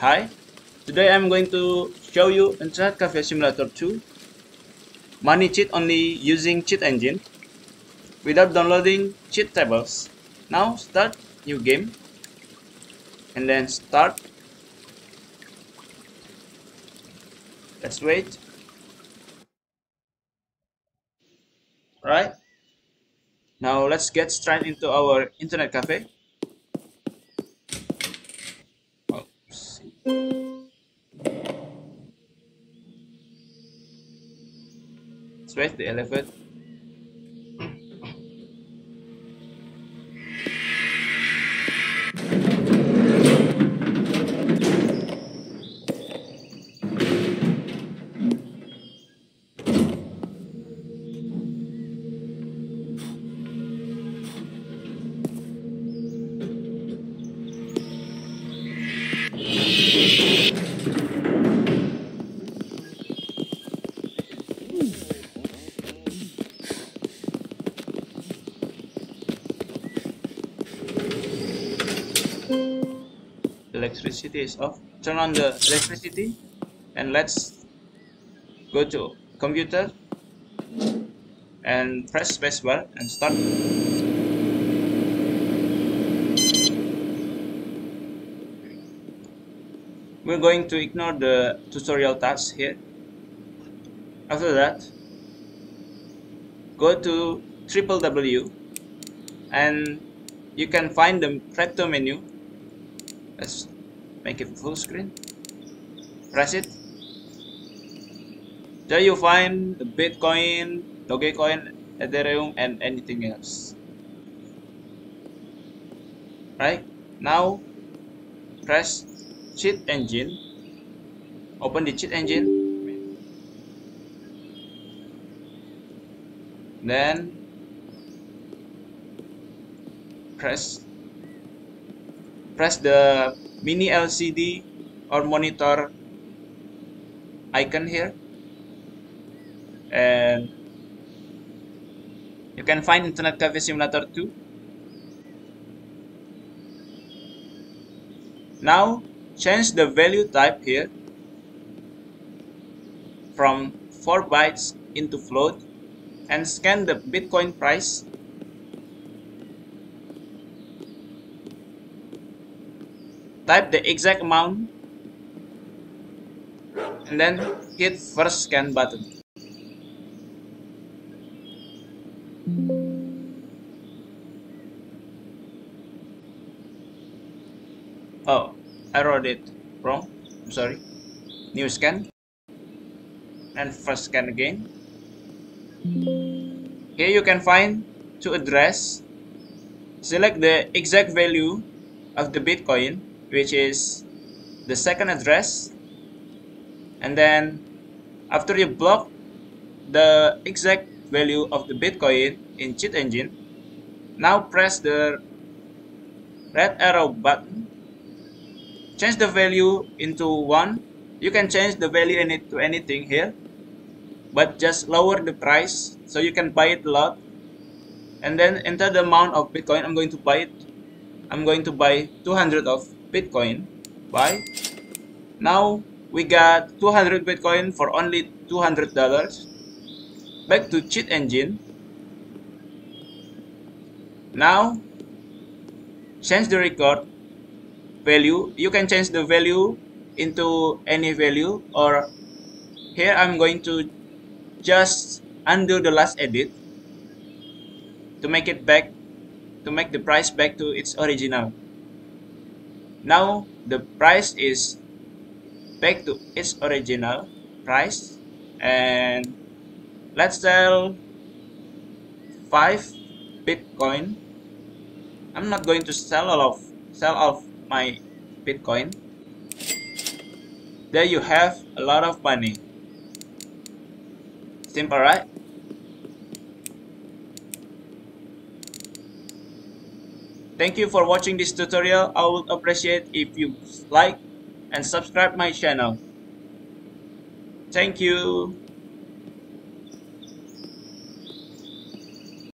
Hi, today I'm going to show you Internet Cafe Simulator 2 money cheat only using cheat engine without downloading cheat tables. Now start new game and then start. Let's wait. Right. Now let's get straight into our internet cafe. Oops. Let's the elevator. Electricity is off. Turn on the electricity and let's go to computer and press spacebar and start. We're going to ignore the tutorial tasks here. After that go to triple W and you can find the recto menu let's make it full screen. Press it. There you find the bitcoin dogecoin ethereum and anything else. Right? Now press cheat engine. Open the cheat engine. Then press press the mini LCD or monitor icon here. And you can find Internet Cafe Simulator 2 now change the value type here from 4 bytes into float and scan the Bitcoin price type the exact amount. And then hit first scan button. Oh I wrote it wrong. I'm sorry. New scan. And first scan again. Here you can find to address. Select the exact value of the Bitcoin which is the second address. And then after you block the exact value of the Bitcoin in cheat engine now press the red arrow button. Change the value into 1 you can change the value in it to anything here but just lower the price so you can buy it a lot. And then enter the amount of Bitcoin. I'm going to buy it. I'm going to buy 200 of Bitcoin. Buy now we got 200 Bitcoin for only $200 back to cheat engine. Now change the record value. You can change the value into any value or here I'm going to just undo the last edit to make it back to make the price back to its original now the price is back to its original price. And let's sell 5 bitcoin. I'm not going to sell all of sell off my bitcoin. There you have a lot of money. Simple right Thank you for watching this tutorial. I would appreciate if you like and subscribe my channel. Thank you.